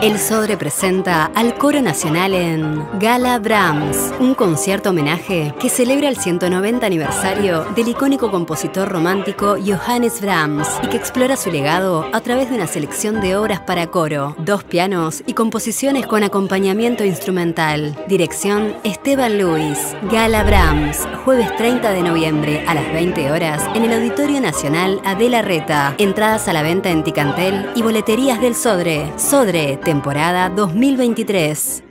El Sodre presenta al Coro Nacional en Gala Brahms, un concierto homenaje que celebra el 190 aniversario del icónico compositor romántico Johannes Brahms y que explora su legado a través de una selección de obras para coro, dos pianos y composiciones con acompañamiento instrumental. Dirección Esteban Luis. Gala Brahms, jueves 30 de noviembre a las 20 horas en el Auditorio Nacional Adela Reta. Entradas a la venta en Ticantel y boleterías del Sodre. Sodre temporada 2023.